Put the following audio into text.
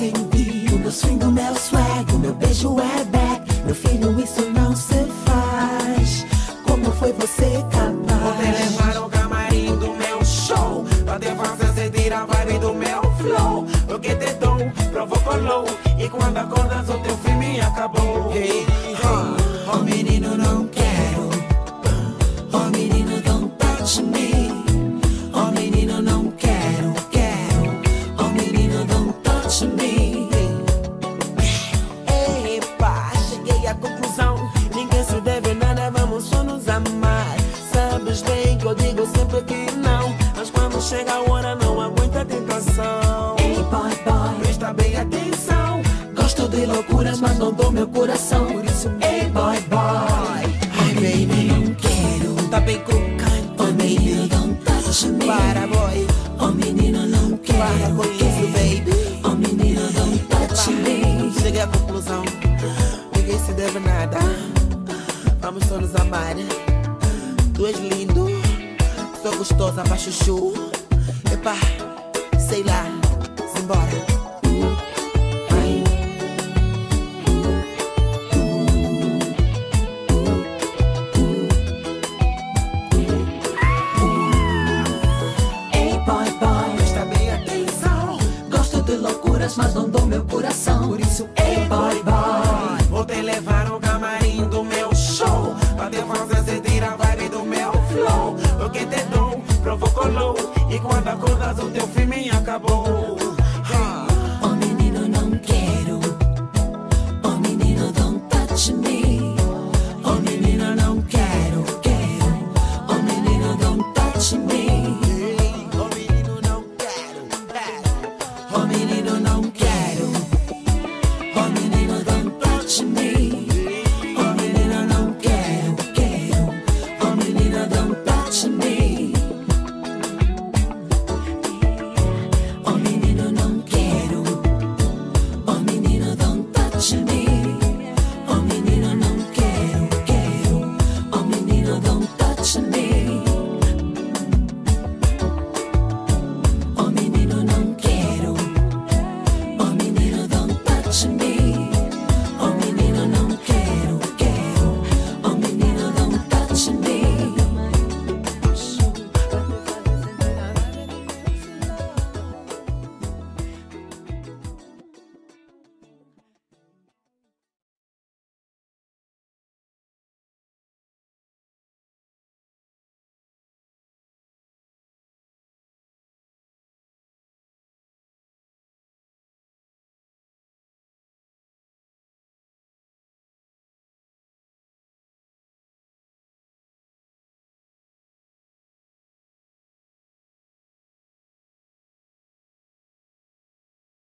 O meu swing, o meu swag, o meu beijo é back. Meu filho, isso não se faz. Como foi você capaz? Vou te levar ao camarim do meu show. Pra te fazer sentir a vibe do meu flow. O que te dou, provocou low. E quando acordas, o teu filme acabou. Hey. Oh menino, De loucuras, mas não dou meu coração. Por isso, ei, boy, boy. Ai, baby, Não quero. tá bem crocante, Oh menino, baby. don't touch me. Para, boy. Oh menino, não quero. Para com isso, baby. Oh menino, don't touch me. Cheguei à conclusão. Ninguém se deve nada. Vamos só nos amar. Tu és lindo. Sou gostosa pra chuchu. Epá, sei lá. Simbora. Mas não dou meu coração. Por isso, ei, boy, boy. Vou te levar ao camarim do meu show. Pra te fazer sentir a vibe do meu flow. O que te dou, provocou low. E quando acordas, o teu filme acabou. 是。